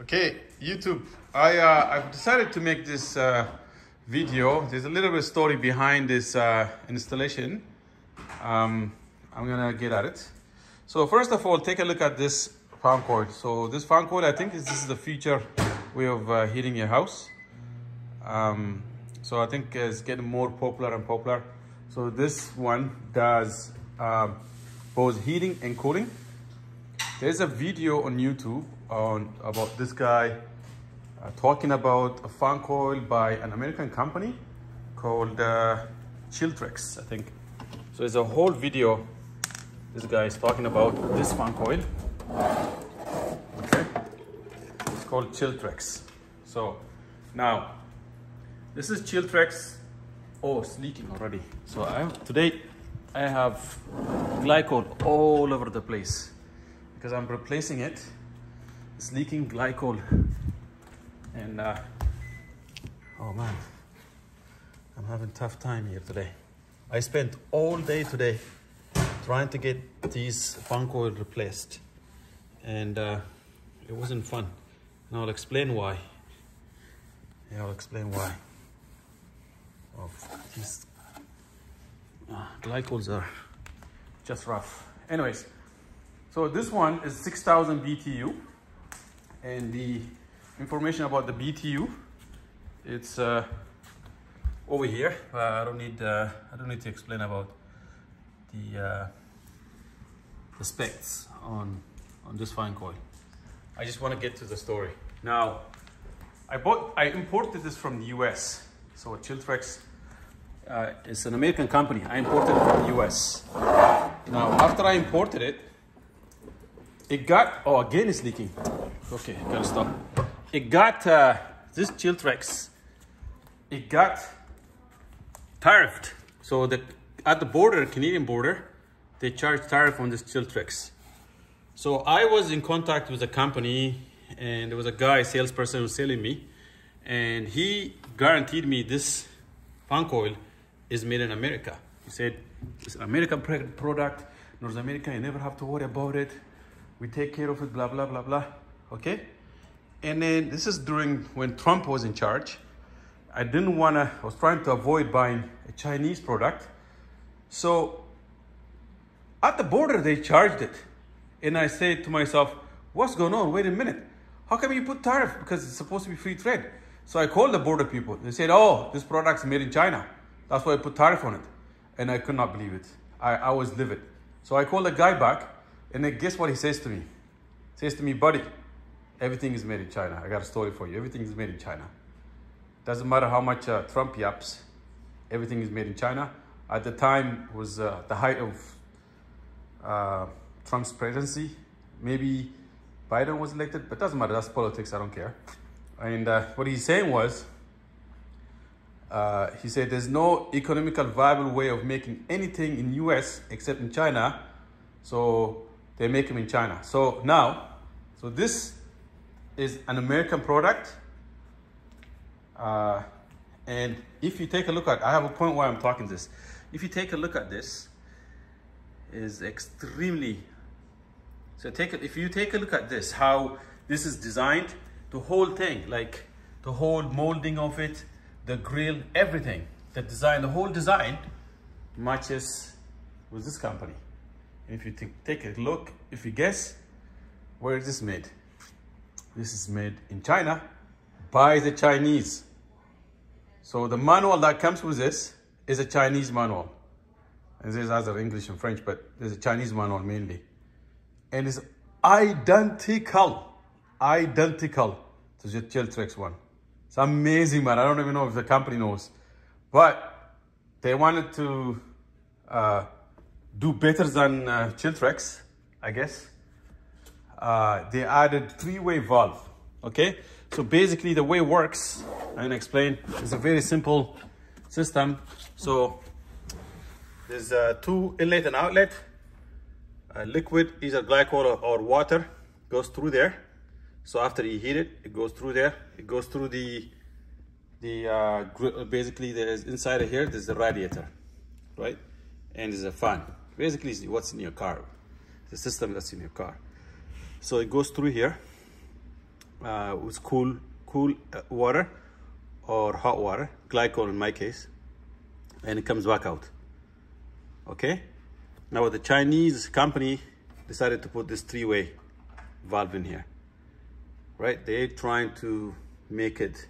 Okay, YouTube. I uh, I've decided to make this uh, video. There's a little bit of story behind this uh, installation. Um, I'm gonna get at it. So first of all, take a look at this fan coil. So this fan coil, I think this is the future way of uh, heating your house. Um, so I think it's getting more popular and popular. So this one does um, both heating and cooling. There's a video on YouTube on about this guy uh, talking about a fan coil by an American company called uh, Chiltrix, I think. So there's a whole video. This guy is talking about this fan coil. Okay, it's called Chiltrix. So now this is Chiltrix. Oh, it's leaking already. So I today I have glycol all over the place because I'm replacing it. It's leaking glycol. And uh, oh man, I'm having tough time here today. I spent all day today trying to get these fan coil replaced. And uh, it wasn't fun. And I'll explain why. Yeah, I'll explain why. Oh, these uh, glycols are just rough. Anyways, so this one is 6,000 BTU and the information about the BTU, it's uh, over here. Uh, I don't need uh, I don't need to explain about the uh, the specs on on this fan coil. I just want to get to the story. Now, I bought I imported this from the US. So Chiltrix uh, is an American company. I imported it from the US. Now, after I imported it, it got, oh, again it's leaking. Okay, gotta stop. It got, uh, this Chiltrix, it got tariffed. So the, at the border, Canadian border, they charge tariff on this Chiltrix. So I was in contact with a company and there was a guy, salesperson who was selling me and he guaranteed me this fan coil is made in America. He said, it's an American product, North America, you never have to worry about it we take care of it, blah, blah, blah, blah. Okay? And then this is during when Trump was in charge. I didn't want to, I was trying to avoid buying a Chinese product. So at the border, they charged it. And I said to myself, what's going on? Wait a minute. How come you put tariff? Because it's supposed to be free trade. So I called the border people. They said, oh, this product's made in China. That's why I put tariff on it. And I could not believe it. I, I was livid. So I called the guy back and then guess what he says to me? He says to me, buddy, everything is made in China. I got a story for you. Everything is made in China. Doesn't matter how much uh, Trump yaps, everything is made in China. At the time was uh, the height of uh, Trump's presidency. Maybe Biden was elected, but doesn't matter. That's politics. I don't care. And uh, what he's saying was, uh, he said there's no economical viable way of making anything in US except in China. So they make them in China. So now, so this is an American product. Uh, and if you take a look at, I have a point why I'm talking this. If you take a look at this, is extremely, so take it, if you take a look at this, how this is designed, the whole thing, like the whole molding of it, the grill, everything, the design, the whole design matches with this company. If you take a look, if you guess, where is this made? This is made in China by the Chinese. So the manual that comes with this is a Chinese manual. And there's other English and French, but there's a Chinese manual mainly. And it's identical, identical to the Chiltrix one. It's amazing, man. I don't even know if the company knows. But they wanted to uh, do better than uh, Chiltrix, I guess. Uh, they added three-way valve, okay? So basically the way it works, I'm gonna explain, it's a very simple system. So there's uh, two inlet and outlet. Uh, liquid, either glycol or, or water, goes through there. So after you heat it, it goes through there. It goes through the, the uh, basically there's inside of here, there's the radiator, right? And there's a fan basically what's in your car the system that's in your car so it goes through here uh, with cool, cool uh, water or hot water, glycol in my case, and it comes back out. Okay? Now the Chinese company decided to put this three-way valve in here, right? They're trying to make it,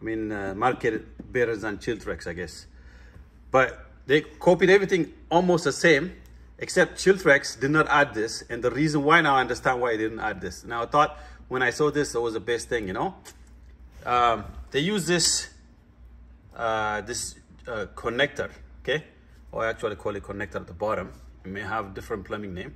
I mean, uh, market better than Chiltrix, I guess. But they copied everything almost the same, except Chiltrix did not add this. And the reason why now I understand why they didn't add this. Now I thought when I saw this, it was the best thing, you know? Um, they use this, uh, this uh, connector, okay? Or I actually call it connector at the bottom. It may have different plumbing name.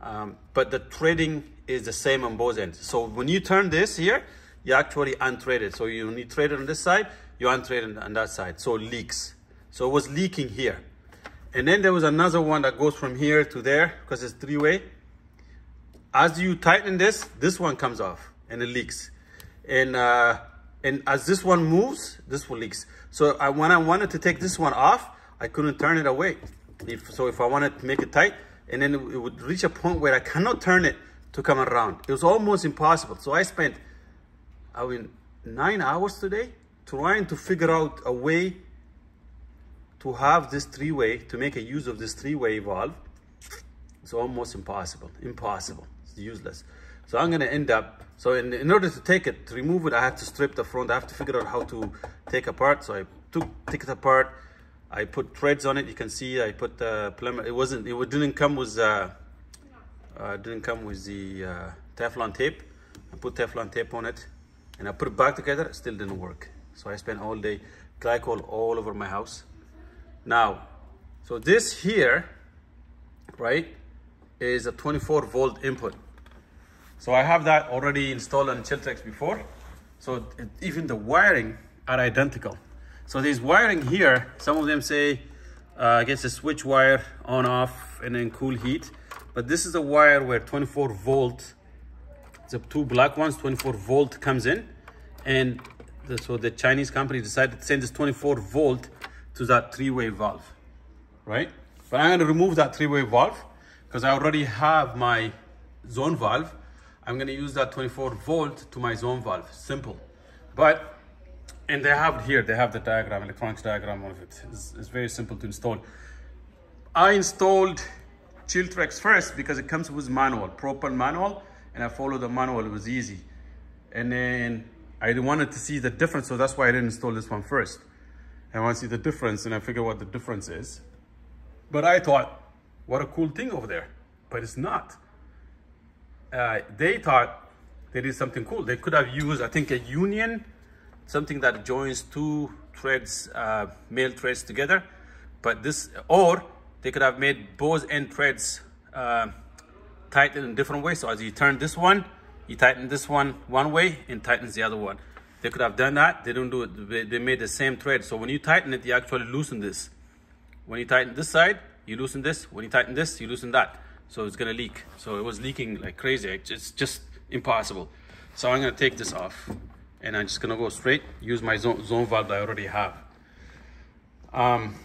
Um, but the threading is the same on both ends. So when you turn this here, you actually unthread it. So you need thread it on this side, you unthread it on that side. So leaks. So it was leaking here. And then there was another one that goes from here to there because it's three-way. As you tighten this, this one comes off and it leaks. And uh, and as this one moves, this one leaks. So I, when I wanted to take this one off, I couldn't turn it away. If, so if I wanted to make it tight, and then it, it would reach a point where I cannot turn it to come around. It was almost impossible. So I spent, I mean, nine hours today trying to figure out a way to have this three-way, to make a use of this three-way valve. It's almost impossible, impossible, it's useless. So I'm gonna end up, so in, in order to take it, to remove it, I have to strip the front. I have to figure out how to take apart. So I took, took it apart. I put threads on it. You can see I put the plumber. It wasn't, it didn't come with, uh, uh, didn't come with the uh, Teflon tape. I put Teflon tape on it and I put it back together. It still didn't work. So I spent all day glycol all over my house. Now, so this here, right, is a 24 volt input. So I have that already installed on Chiltrex before. So it, even the wiring are identical. So there's wiring here. Some of them say, uh, I guess a switch wire on off and then cool heat. But this is a wire where 24 volt, the two black ones, 24 volt comes in. And the, so the Chinese company decided to send this 24 volt to that three-way valve, right? But I'm gonna remove that three-way valve because I already have my zone valve. I'm gonna use that 24 volt to my zone valve, simple. But, and they have it here, they have the diagram, electronics diagram of it. It's, it's very simple to install. I installed Chiltrix first because it comes with manual, proper manual, and I followed the manual, it was easy. And then I wanted to see the difference, so that's why I didn't install this one first. I want to see the difference, and I figure what the difference is. But I thought, what a cool thing over there. But it's not. Uh, they thought they did something cool. They could have used, I think, a union, something that joins two threads, uh, male threads together. But this, or they could have made both end threads uh, tighten in different ways. So as you turn this one, you tighten this one one way and tightens the other one. They could have done that. They don't do it. They made the same thread. So when you tighten it, you actually loosen this. When you tighten this side, you loosen this. When you tighten this, you loosen that. So it's gonna leak. So it was leaking like crazy. It's just impossible. So I'm gonna take this off and I'm just gonna go straight, use my zone, zone valve that I already have. Um,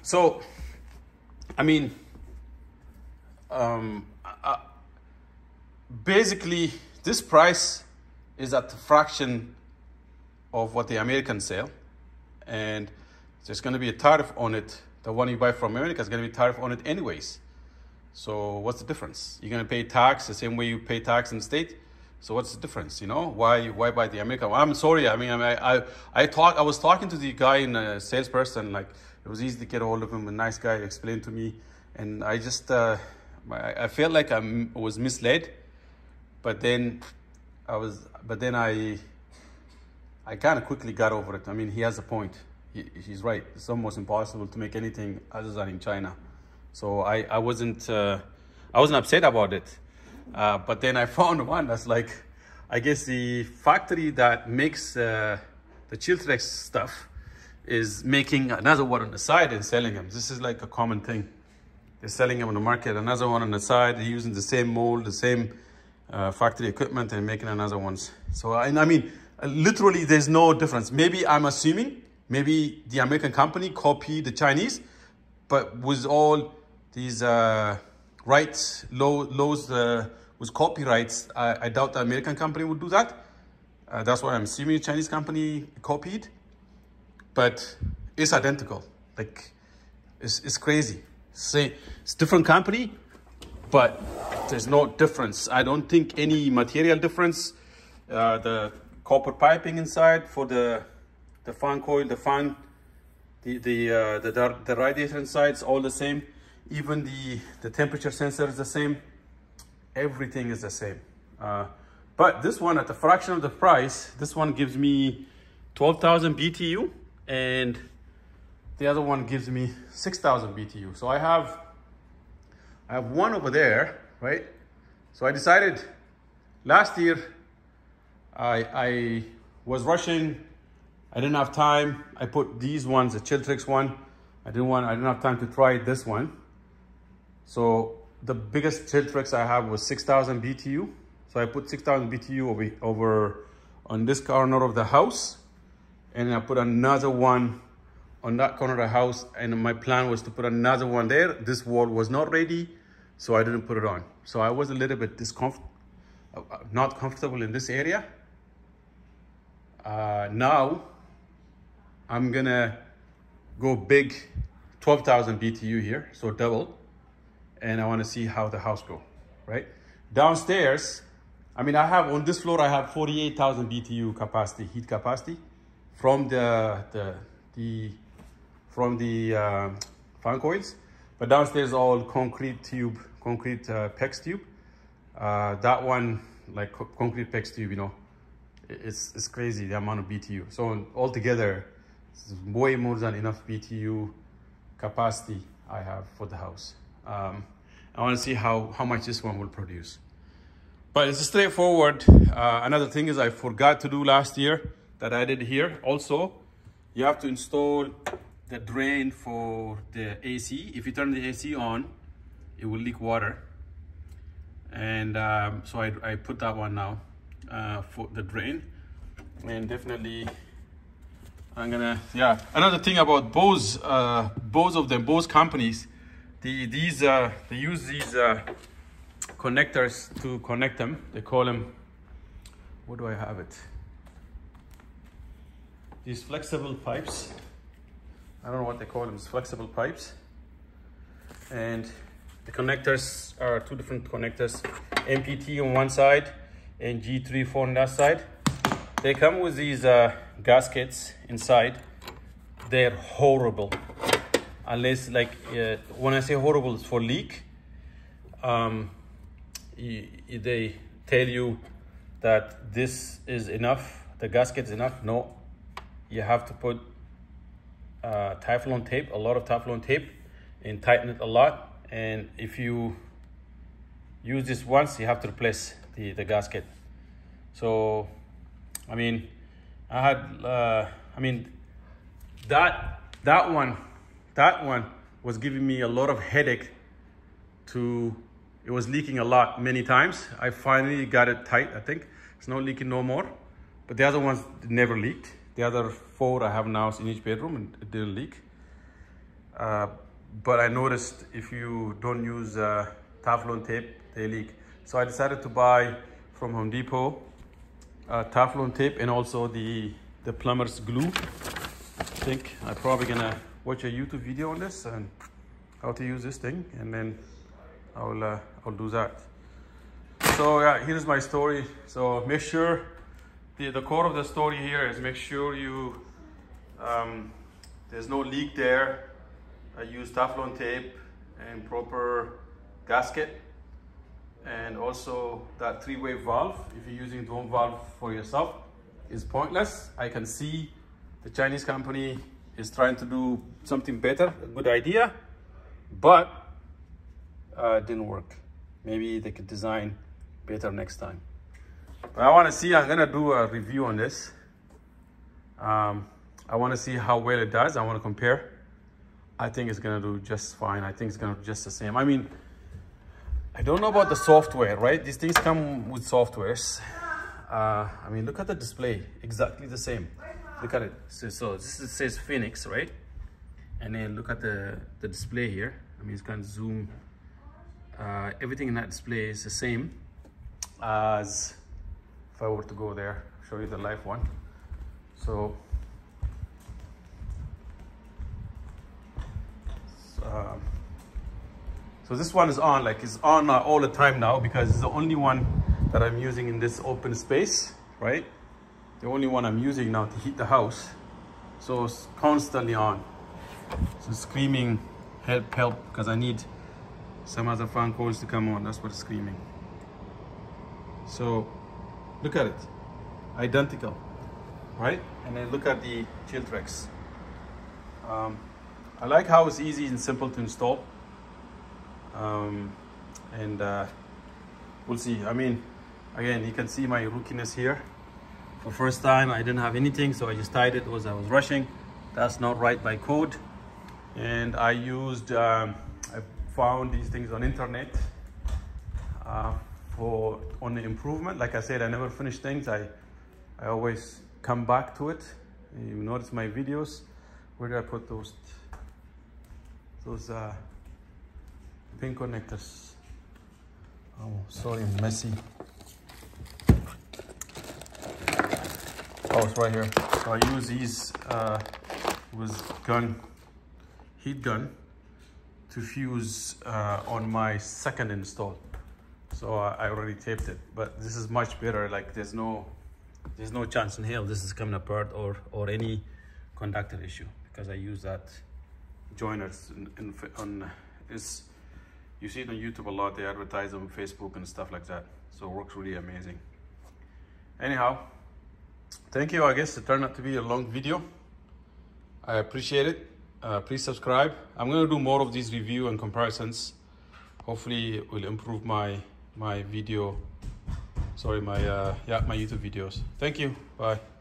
so, I mean, um, basically this price is at a fraction of what the Americans sell. And there's going to be a tariff on it. The one you buy from America is going to be tariff on it anyways. So what's the difference? You're going to pay tax the same way you pay tax in the state. So what's the difference? You know why why buy the American? Well, I'm sorry. I mean, I I I talk. I was talking to the guy in a salesperson. Like it was easy to get a hold of him. A nice guy explained to me, and I just uh, I, I felt like I was misled. But then I was. But then I I kind of quickly got over it. I mean, he has a point. He, he's right. It's almost impossible to make anything other than in China. So I, I wasn't uh, I wasn't upset about it. Uh, but then I found one that's like, I guess the factory that makes uh, the Chiltrix stuff is making another one on the side and selling them. This is like a common thing. They're selling them on the market, another one on the side. They're using the same mold, the same uh, factory equipment and making another ones. So, I, I mean, literally there's no difference. Maybe I'm assuming, maybe the American company copied the Chinese, but with all these uh, right low, lows uh, with copyrights, I, I doubt the American company would do that. Uh, that's why I'm assuming a Chinese company copied, but it's identical. Like, it's, it's crazy. Say, it's different company, but there's no difference. I don't think any material difference. Uh, the copper piping inside for the the fan coil, the fan, the the uh, the, the radiator inside is all the same. Even the the temperature sensor is the same. Everything is the same. Uh, but this one at a fraction of the price, this one gives me 12,000 BTU and the other one gives me 6,000 BTU. So I have, I have one over there, right? So I decided last year, I, I was rushing. I didn't have time. I put these ones, the Chiltrix one. I didn't want, I didn't have time to try this one. So the biggest Chiltrix I have was 6,000 BTU. So I put 6,000 BTU over, over on this corner of the house. And I put another one on that corner of the house and my plan was to put another one there. This wall was not ready, so I didn't put it on. So I was a little bit discomfort, uh, not comfortable in this area. Uh, now, I'm gonna go big 12,000 BTU here, so double. And I wanna see how the house go, right? Downstairs, I mean, I have, on this floor, I have 48,000 BTU capacity, heat capacity from the, the, the from the uh, fan coils. But downstairs all concrete tube, concrete uh, PEX tube. Uh, that one, like co concrete PEX tube, you know, it's, it's crazy the amount of BTU. So altogether, it's way more than enough BTU capacity I have for the house. Um, I want to see how, how much this one will produce. But it's straightforward. Uh, another thing is I forgot to do last year that I did here also. You have to install the drain for the AC. If you turn the AC on, it will leak water. And um, so I, I, put that one now uh, for the drain. And definitely, I'm gonna, yeah. Another thing about Bose, uh, both of them, Bose companies, the, these, uh, they use these uh, connectors to connect them. They call them, what do I have it? These flexible pipes. I don't know what they call them, it's flexible pipes. And the connectors are two different connectors, MPT on one side and G34 on that side. They come with these uh, gaskets inside. They're horrible. Unless like, uh, when I say horrible, it's for leak. Um, they tell you that this is enough, the gasket is enough. No, you have to put uh, Teflon tape, a lot of Teflon tape, and tighten it a lot. And if you use this once, you have to replace the, the gasket. So, I mean, I had, uh, I mean, that, that one, that one was giving me a lot of headache to, it was leaking a lot many times. I finally got it tight, I think. It's not leaking no more. But the other ones never leaked. The other four I have now in each bedroom and it didn't leak. Uh, but I noticed if you don't use uh, Teflon tape, they leak. So I decided to buy from Home Depot uh, Teflon tape and also the, the plumber's glue. I think I'm probably gonna watch a YouTube video on this and how to use this thing and then I'll, uh, I'll do that. So yeah, here's my story. So make sure the, the core of the story here is make sure you um, there's no leak there. I use Teflon tape and proper gasket and also that three-way valve if you're using dome valve for yourself is pointless. I can see the Chinese company is trying to do something better, a good idea, but uh, didn't work. Maybe they could design better next time. But I want to see, I'm to do a review on this. Um, I want to see how well it does. I want to compare. I think it's to do just fine. I think it's to do just the same. I mean, I don't know about the software, right? These things come with softwares. Uh, I mean, look at the display, exactly the same. Look at it. So, so this is, says Phoenix, right? And then look at the, the display here. I mean, it's going to zoom. Uh, everything in that display is the same. as if I were to go there, show you the live one. So, um, so this one is on, like it's on uh, all the time now because it's the only one that I'm using in this open space, right? The only one I'm using now to heat the house. So it's constantly on. So screaming, help, help, because I need some other fan coils to come on. That's what screaming. So look at it, identical, right? And then look at the Chiltrix. Um, I like how it's easy and simple to install. Um, and uh, we'll see. I mean, again, you can see my rookiness here. For first time, I didn't have anything, so I just tied it as I was rushing. That's not right by code. And I used, um, I found these things on internet uh, for on the improvement. Like I said, I never finish things. I, I always come back to it. You notice my videos. Where did I put those? Those uh, pin connectors. Oh, sorry, messy. Oh, it's right here. So I use these uh, with gun, heat gun, to fuse uh, on my second install. So I already taped it, but this is much better. Like there's no, there's no chance in hell this is coming apart or or any conductor issue because I use that joiners in, in, on is you see it on YouTube a lot. They advertise on Facebook and stuff like that. So it works really amazing. Anyhow, thank you. I guess it turned out to be a long video. I appreciate it. Uh, please subscribe. I'm going to do more of these review and comparisons. Hopefully it will improve my my video. Sorry, my uh, yeah, my YouTube videos. Thank you. Bye.